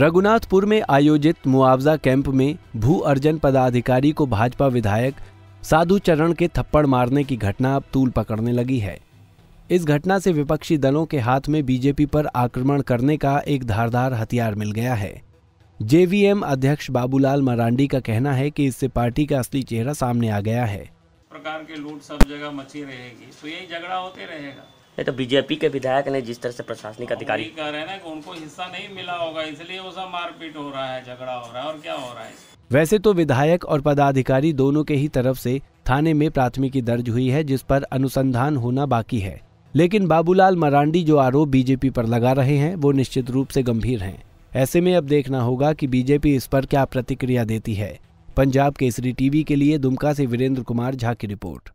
रघुनाथपुर में आयोजित मुआवजा कैंप में भू अर्जन पदाधिकारी को भाजपा विधायक साधु चरण के थप्पड़ मारने की घटना अब तूल पकड़ने लगी है। इस घटना से विपक्षी दलों के हाथ में बीजेपी पर आक्रमण करने का एक धारदार हथियार मिल गया है। जेवीएम अध्यक्ष बाबूलाल मरांडी का कहना है कि इससे पार्टी का असली चेहरा सामने आ गया है। प्रकार की लूट सब जगह मची रहेगी तो यही झगड़ा होते रहेगा। नहीं तो बीजेपी के विधायक ने जिस तरह से प्रशासनिक अधिकारी कह रहे हैं ना कि उनको हिस्सा नहीं मिला होगा इसलिए वो सब मारपीट हो रहा है झगड़ा हो रहा है और क्या हो रहा है? वैसे तो विधायक और पदाधिकारी दोनों के ही तरफ़ से थाने में प्राथमिकी दर्ज हुई है जिस पर अनुसंधान होना बाकी है। लेकिन बाबूलाल मरांडी जो आरोप बीजेपी पर लगा रहे हैं वो निश्चित रूप से गंभीर हैं। ऐसे में अब देखना होगा कि बीजेपी इस पर क्या प्रतिक्रिया देती है। पंजाब केसरी टीवी के लिए दुमका से वीरेंद्र कुमार झा की रिपोर्ट।